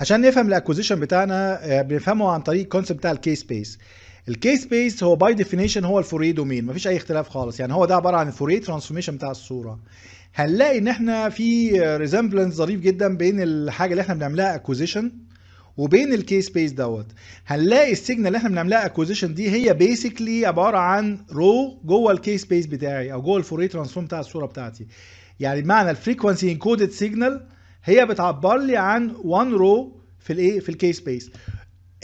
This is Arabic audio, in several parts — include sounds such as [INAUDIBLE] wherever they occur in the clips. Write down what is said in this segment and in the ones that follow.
عشان نفهم ال acquisition بتاعنا آه، بنفهمه عن طريق ال concept بتاع ال k-space ال k-space هو by definition هو ال Fourier domain مفيش أي اختلاف خالص. يعني هو ده عبارة عن ال Fourier transformation بتاع الصورة. هنلاقي إن إحنا في resemblance ظريف جدا بين الحاجة اللي إحنا بنعملها acquisition وبين ال k-space دوت. هنلاقي ال signal اللي إحنا بنعملها acquisition دي هي basically عبارة عن row جوه ال k-space بتاعي أو جوه ال Fourier transform بتاع الصورة بتاعتي. يعني بمعنى ال frequency encoded signal هي بتعبر لي عن 1 row في الايه في ال k-space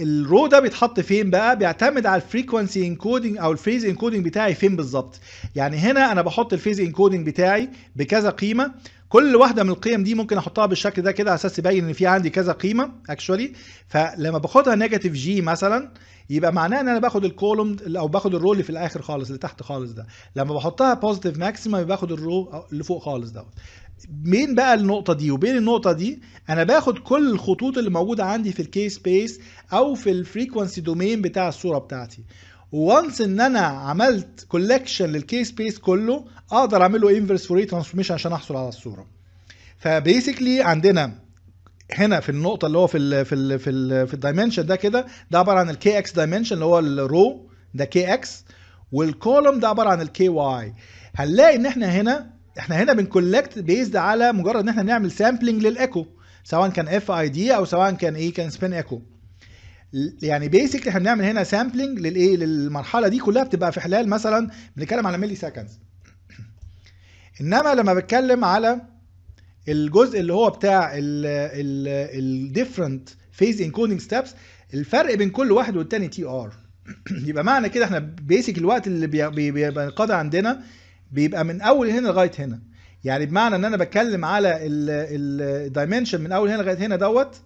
ال row ده بيتحط فين بقى؟ بيعتمد على ال frequency encoding أو ال phase encoding بتاعي فين بالظبط. يعني هنا أنا بحط ال phase encoding بتاعي بكذا قيمة. كل واحدة من القيم دي ممكن أحطها بالشكل ده كده على أساس يبين إن في عندي كذا قيمة actually فلما باخدها negative G مثلا يبقى معناه إن أنا باخد ال column أو باخد ال row اللي في الآخر خالص اللي تحت خالص ده. لما بحطها positive maximum باخد ال row اللي فوق خالص دوت. بين بقى النقطة دي وبين النقطة دي؟ أنا باخد كل الخطوط اللي موجودة عندي في ال k-space أو في ال frequency domain بتاع الصورة بتاعتي. once إن أنا عملت collection لل k-space كله أقدر أعمل له inverse Fourier transformation عشان أحصل على الصورة. ف basically عندنا هنا في النقطة اللي هو في ال في ال في ال في ال dimension ده كده ده عبارة عن ال kx dimension اللي هو ال row ده kx وال column ده عبارة عن ال ky هنلاقي إن إحنا هنا إحنا هنا بن collect based على مجرد ان إحنا نعمل sampling لل echo سواء كان FID أو سواء كان إيه كان spin echo يعني basically إحنا بنعمل هنا sampling للإيه للمرحلة دي كلها بتبقى في خلال مثلا بنتكلم على milliseconds إنما لما بتكلم على الجزء اللي هو بتاع ال different phase encoding steps الفرق بين كل واحد والتاني TR [CLEARS THROAT] يبقى معنى كده إحنا basic الوقت اللي القاضي عندنا بيبقى من أول هنا لغاية هنا. يعني بمعنى إن أنا بتكلم على ال dimension من أول هنا لغاية هنا دوت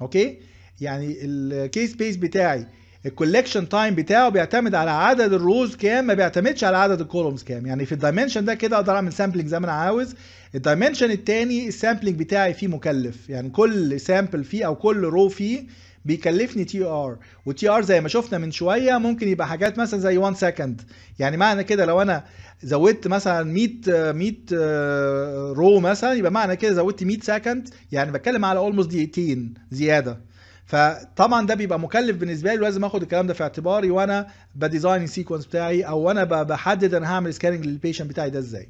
okay? يعني ال k-space بتاعي ال collection time بتاعه بيعتمد على عدد ال rows كام ما بيعتمدش على عدد ال columns كام. يعني في ال dimension ده كده أقدر أعمل sampling زي ما أنا عاوز. ال dimension التاني ال sampling بتاعي فيه مكلف. يعني كل sample فيه أو كل row فيه بيكلفني TR وال TR زي ما شفنا من شوية ممكن يبقى حاجات مثلا زي 1 second يعني معنى كده لو أنا زودت مثلا 100 100 row مثلا يبقى معنى كده زودت 100 second يعني بتكلم على almost دقيقتين زيادة. فطبعا ده بيبقى مكلف بالنسبة لي ولازم آخد الكلام ده في اعتباري وأنا ب design ال sequence بتاعي أو وأنا بحدد أنا هعمل scanning لل patient بتاعي ده إزاي.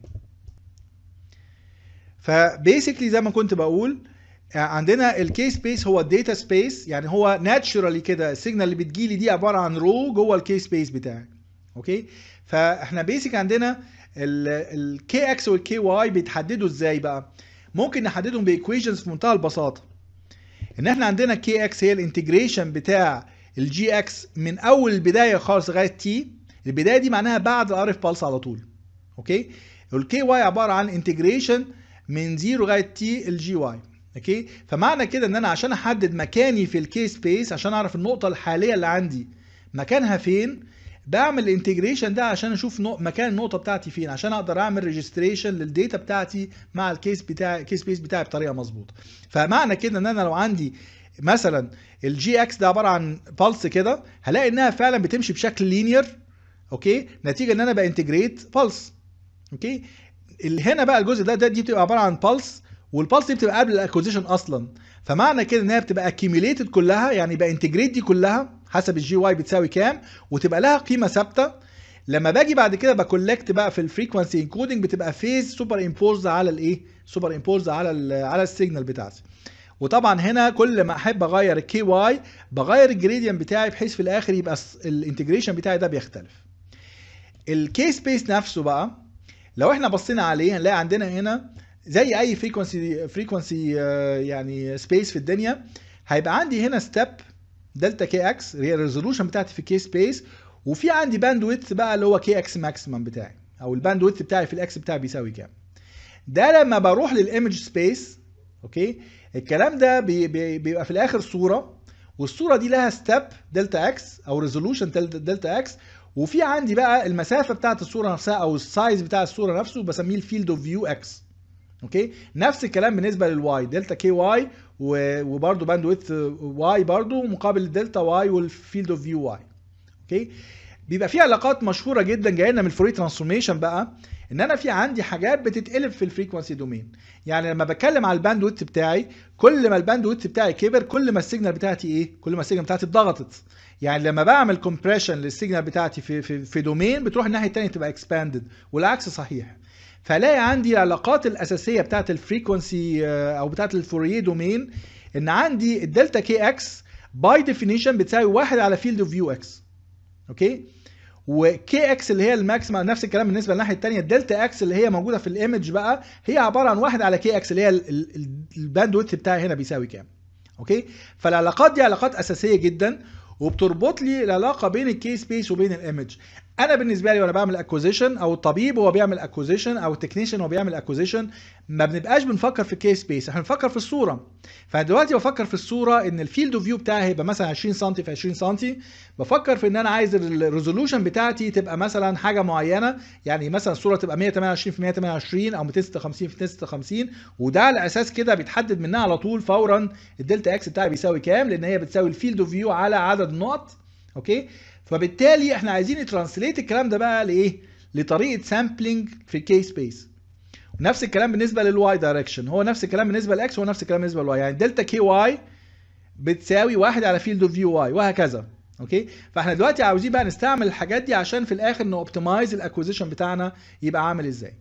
ف basically زي ما كنت بقول عندنا ال k-space هو ال data space يعني هو naturally كده ال signal اللي بتجيلي دي عبارة عن row جوه ال k-space بتاعي okay فاحنا basic عندنا ال kx وال ky بيتحددوا إزاي بقى؟ ممكن نحددهم ب equations في منتهى البساطة. إن إحنا عندنا kx هي ال integration بتاع ال Gx من أول البداية خالص لغاية t البداية دي معناها بعد ال RF pulse على طول. okay وال KY عبارة عن integration من 0 لغاية T ال GY okay؟ فمعنى كده إن أنا عشان أحدد مكاني في ال K-space عشان أعرف النقطة الحالية اللي عندي مكانها فين؟ بعمل ال integration ده عشان أشوف مكان النقطة بتاعتي فين عشان أقدر أعمل registration لل data بتاعتي مع ال K بتاع ال K-space بتاعي بطريقة مظبوطة. فمعنى كده إن أنا لو عندي مثلا ال GX ده عبارة عن pulse كده هلاقي إنها فعلا بتمشي بشكل linear okay؟ نتيجة إن أنا ب integrate pulse okay؟ هنا بقى الجزء ده, ده دي بتبقى عبارة عن pulse وال pulse دي بتبقى قبل ال acquisition أصلا. فمعنى كده إن هي بتبقى accumulated كلها يعني بقى integrate دي كلها حسب ال GY بتساوي كام وتبقى لها قيمة ثابتة. لما باجي بعد كده ب collect بقى في ال frequency encoding بتبقى phase superimposed على الايه superimposed على ال على ال signal بتاعتي. وطبعا هنا كل ما أحب أغير ال KY بغير ال gradient بتاعي بحيث في الآخر يبقى ال integration بتاعي ده بيختلف. ال K-space نفسه بقى لو إحنا بصينا عليه هنلاقي عندنا هنا زي أي frequency frequency يعني space في الدنيا هيبقى عندي هنا step delta KX هي ال resolution بتاعتي في K-space وفي عندي bandwidth بقى اللي هو KX maximum بتاعي أو ال bandwidth بتاعي في ال X بتاعي بيساوي كام. ده لما بروح لل image space okay الكلام ده بي بي بيبقى في الآخر صورة والصورة دي لها step delta X أو resolution delta X وفي عندي بقى المسافة بتاعت الصورة نفسها أو ال size بتاع الصورة نفسه بسميه ال field of view X okay؟ نفس الكلام بالنسبة لل Y delta KY وبرده bandwidth Y برده مقابل ال delta Y وال field of view Y. okay؟ بيبقى في علاقات مشهورة جدا جاية لنا من ال Fourier transformation بقى إن أنا في عندي حاجات بتتقلب في ال frequency domain يعني لما بتكلم على ال bandwidth بتاعي كل ما الباند ويدث بتاعي كبر كل ما ال signal بتاعتي إيه؟ كل ما ال signal بتاعتي اتضغطت. يعني لما بعمل compression لل signal بتاعتي في في في domain بتروح الناحية الثانية تبقى expanded والعكس صحيح. فلاقي عندي العلاقات الأساسية بتاعت ال frequency أو بتاعت ال Fourier domain إن عندي ال delta KX by definition بتساوي 1 على field of view X. okay؟ و KX اللي هي ال maximum نفس الكلام بالنسبة للناحية الثانية ال delta X اللي هي موجودة في ال image بقى هي عبارة عن 1 على KX اللي هي ال bandwidth بتاعي هنا بيساوي كام. okay؟ فالعلاقات دي علاقات أساسية جدا وبتربط لي العلاقة بين ال K-space وبين ال image. أنا بالنسبة لي وأنا بعمل acquisition أو الطبيب هو بيعمل acquisition أو ال technician هو بيعمل acquisition ما بنبقاش بنفكر في ال K-space إحنا بنفكر في الصورة. فانا دلوقتي بفكر في الصورة إن ال field of view بتاعي هيبقى مثلا 20 سم في 20 سم بفكر في إن أنا عايز ال resolution بتاعتي تبقى مثلا حاجة معينة يعني مثلا الصورة تبقى 128 في 128 أو 256 في 256 وده على أساس كده بيتحدد منها على طول فورا ال delta X بتاعي بيساوي كام لأن هي بتساوي ال field of view على عدد النقط okay؟ فبالتالي إحنا عايزين ن translate الكلام ده بقى لإيه؟ لطريقة sampling في ال K-space نفس الكلام بالنسبة لل Y direction هو نفس الكلام بالنسبة لل X هو نفس الكلام بالنسبة لل Y يعني delta KY بتساوي واحد على field of view Y وهكذا. okay؟ فاحنا دلوقتي عاوزين بقى نستعمل الحاجات دي عشان في الآخر ن optimize ال acquisition بتاعنا يبقى عامل إزاي.